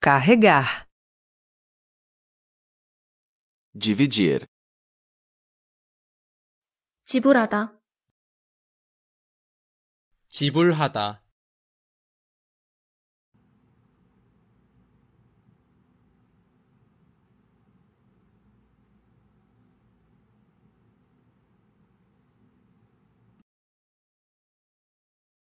carregar, dividir, 지불하다, 지불하다,